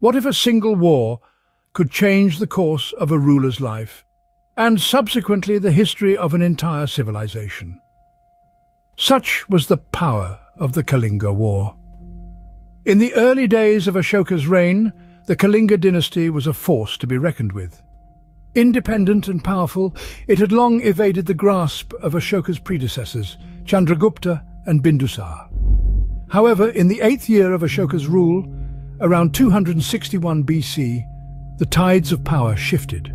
What if a single war could change the course of a ruler's life, and subsequently the history of an entire civilization? Such was the power of the Kalinga War. In the early days of Ashoka's reign, the Kalinga dynasty was a force to be reckoned with. Independent and powerful, it had long evaded the grasp of Ashoka's predecessors, Chandragupta and Bindusar. However, in the eighth year of Ashoka's rule, around 261 BC, the tides of power shifted.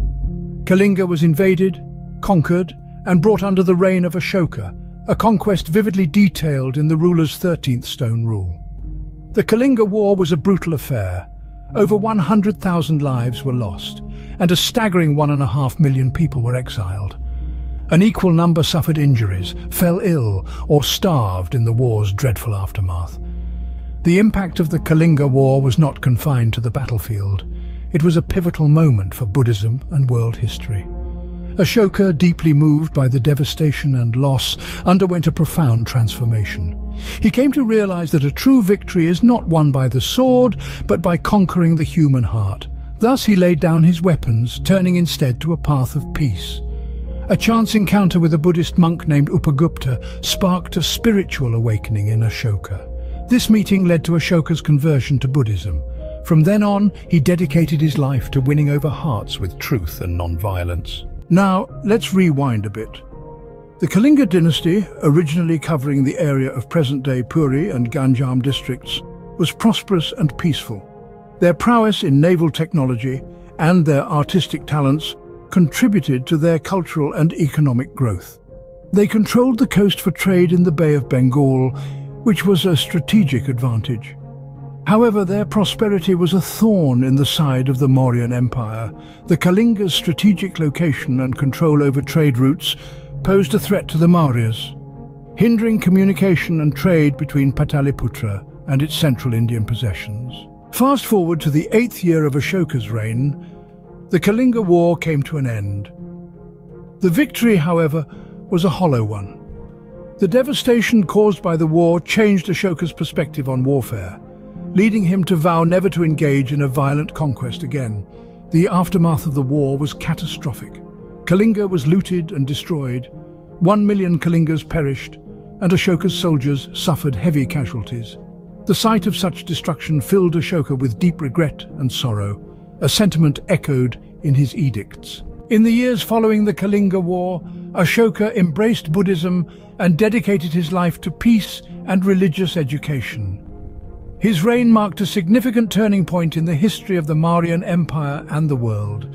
Kalinga was invaded, conquered, and brought under the reign of Ashoka, a conquest vividly detailed in the ruler's 13th stone rule. The Kalinga War was a brutal affair. Over 100,000 lives were lost, and a staggering one and a half million people were exiled. An equal number suffered injuries, fell ill, or starved in the war's dreadful aftermath. The impact of the Kalinga War was not confined to the battlefield. It was a pivotal moment for Buddhism and world history. Ashoka, deeply moved by the devastation and loss, underwent a profound transformation. He came to realize that a true victory is not won by the sword, but by conquering the human heart. Thus he laid down his weapons, turning instead to a path of peace. A chance encounter with a Buddhist monk named Upagupta sparked a spiritual awakening in Ashoka. This meeting led to Ashoka's conversion to Buddhism. From then on, he dedicated his life to winning over hearts with truth and non-violence. Now, let's rewind a bit. The Kalinga dynasty, originally covering the area of present-day Puri and Ganjam districts, was prosperous and peaceful. Their prowess in naval technology and their artistic talents contributed to their cultural and economic growth. They controlled the coast for trade in the Bay of Bengal, which was a strategic advantage. However, their prosperity was a thorn in the side of the Mauryan Empire. The Kalinga's strategic location and control over trade routes posed a threat to the Mauryas, hindering communication and trade between Pataliputra and its central Indian possessions. Fast forward to the eighth year of Ashoka's reign, the Kalinga War came to an end. The victory, however, was a hollow one. The devastation caused by the war changed Ashoka's perspective on warfare leading him to vow never to engage in a violent conquest again. The aftermath of the war was catastrophic. Kalinga was looted and destroyed. One million Kalingas perished, and Ashoka's soldiers suffered heavy casualties. The sight of such destruction filled Ashoka with deep regret and sorrow, a sentiment echoed in his edicts. In the years following the Kalinga War, Ashoka embraced Buddhism and dedicated his life to peace and religious education. His reign marked a significant turning point in the history of the Mauryan Empire and the world,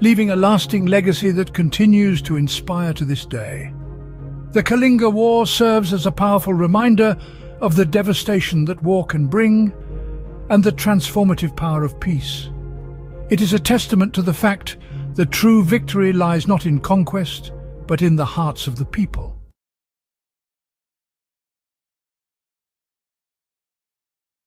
leaving a lasting legacy that continues to inspire to this day. The Kalinga War serves as a powerful reminder of the devastation that war can bring and the transformative power of peace. It is a testament to the fact that true victory lies not in conquest, but in the hearts of the people.